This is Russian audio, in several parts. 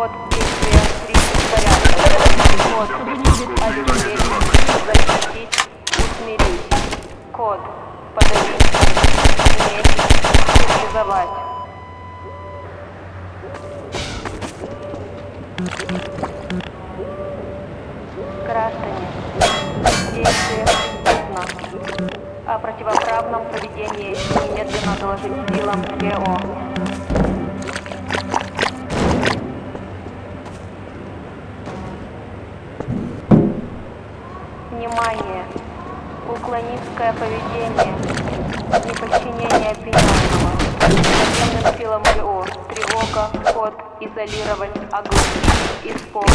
Код действия 3 порядка. Код обезвредить, защитить, усмирить. Код подавить, иметь, стерилизовать. Граждане, действие поздно. О противоправном поведении немедленно доложить силам ГО. Внимание! Уклонистское поведение, неподчинение обвиняемого. Военным силам ГО. Тревога, код, изолировать, оглушить, исполнить.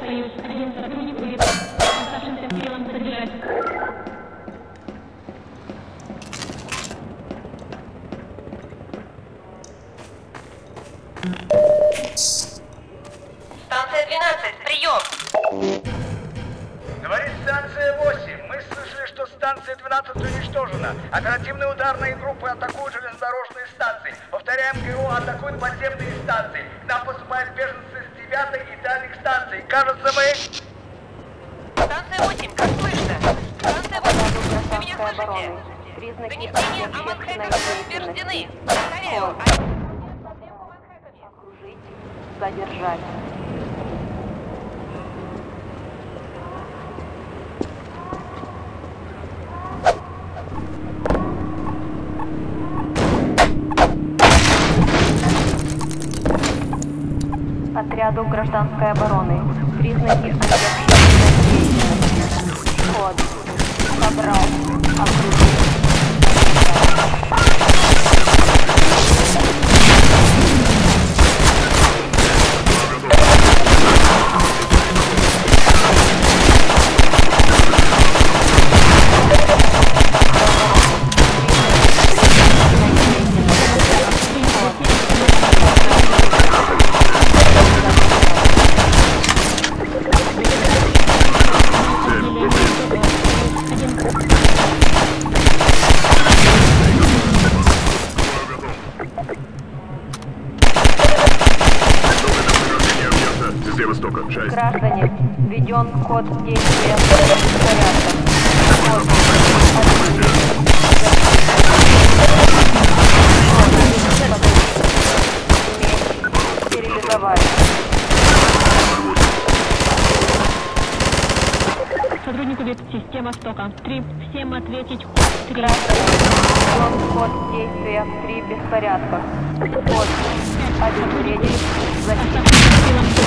Союз, один прием! Говорит станция 8. Мы слышали, что станция 12 уничтожена. Оперативные ударные группы атакуют железнодорожные станции. Повторяем, ГО атакуют подземные станции. К нам поступают беженцы с 9 и дальних станций. Кажется, мы... Станция 8, как слышно? Станция 8, вы меня слышите? Донесения о Манхэттене подтверждены. Повторяю, они... Окружить, задержать. Отряду гражданской обороны. Признаки антиобщественной Северостока, часть. Граждане, введен код действия порядка. Код. Стерилизовать. Сотрудник убит. Система стока. Три. Всем ответить. Три. Граждане, введен код действия при беспорядках. Код. Обезвредить. Защитить. Оставшимся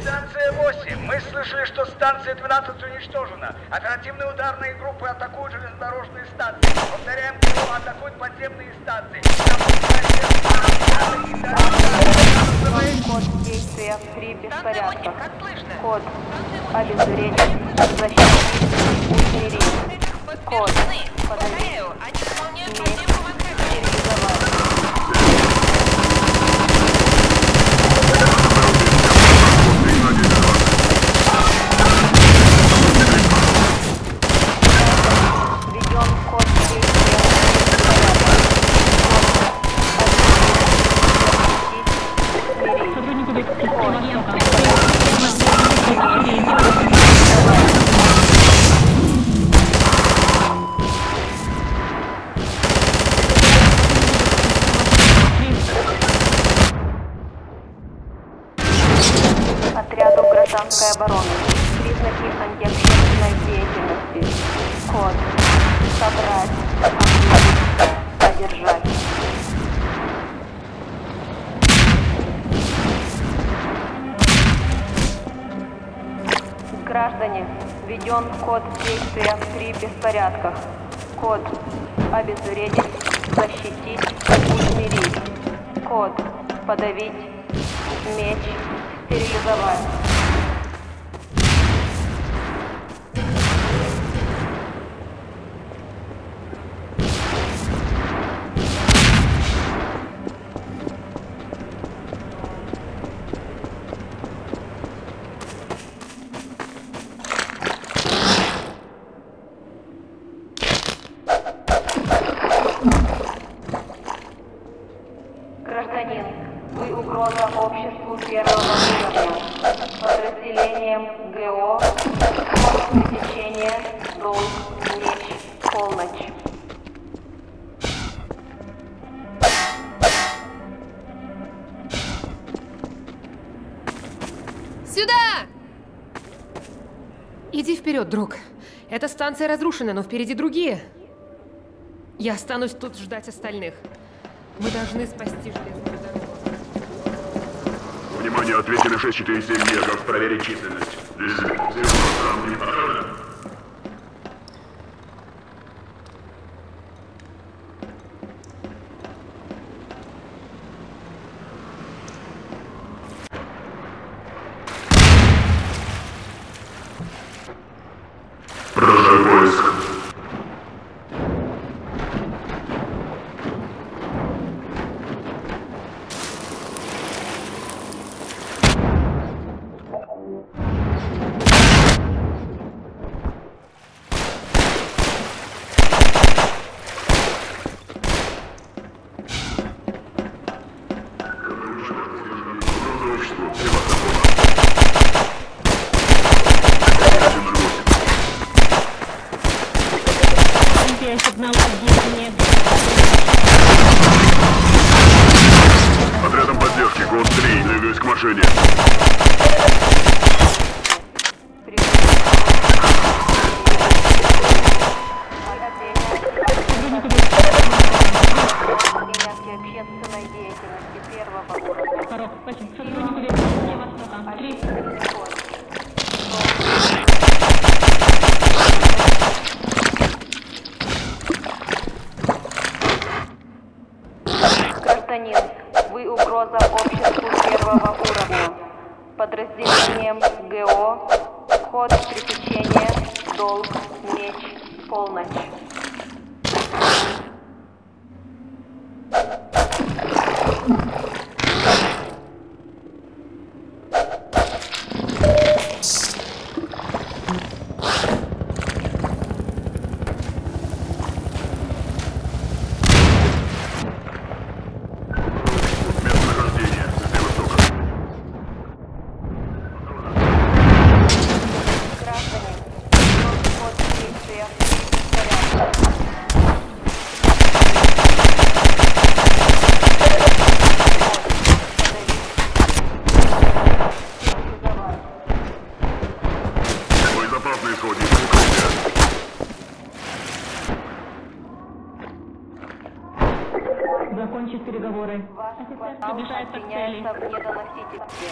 станция 8. Мы слышали, что станция 12 уничтожена. Оперативные ударные группы атакуют железнодорожные станции. Повторяем, атакуют подземные станции. Станция 8, беспорядках. как слышно? Код. Станция 8, Обезвредить. Защитить. Усмирить. Код. Код. Собрать. Объявить. Задержать. Граждане, введен код действия при беспорядках. Код. Обезвредить, защитить, усмирить. Код. Подавить, меч, стерилизовать. Код пересечения, долг, меч, полночь. Сюда! Иди вперед, друг. Эта станция разрушена, но впереди другие. Я останусь тут ждать остальных. Мы должны спасти железную дорогу. Внимание, ответили 647 Мегов, проверить численность. Продолжаю поиск. Принятие общественной деятельности первого уровня. Порог. Спасибо. Сотруднику ветсистемы Востока. Три. Гражданин, вы угроза обществу первого уровня. Подразделением ГО, код пресечения, долг, меч, полночь. Местонахождение, Северо-Востока. Граждане, код действия порядка. Боезапас на исходе, укрытие. Закончить переговоры. Ваш Офицер приближается к цели. обвиняется в недоносительстве.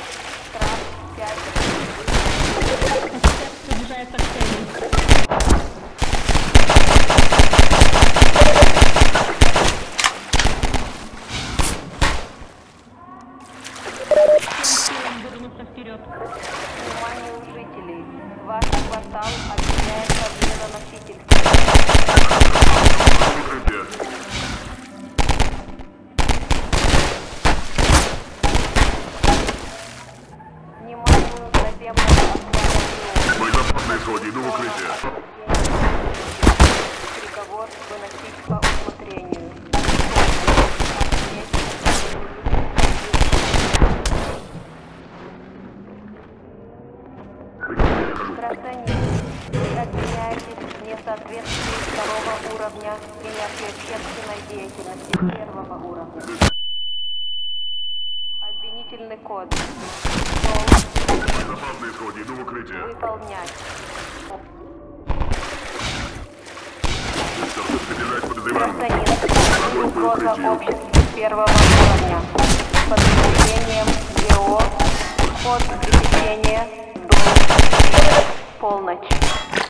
Штраф 5 Офицер приближается к цели. Вперед. Вниманию жителей. Ваш квартал обвиняется в Вниманию наземного отряда Боезапас на исходе, иду в укрытие. Приговор выносить по усмотрению. В несоответствии второго уровня принятия общественной деятельности первого уровня. Обвинительный код. Боезапас на исходе, иду в укрытие. выполнять. Сектор, подозреваемых. Гражданин, угроза обществу первого уровня. Под управлением ГО, код пересечения, долг, полночь.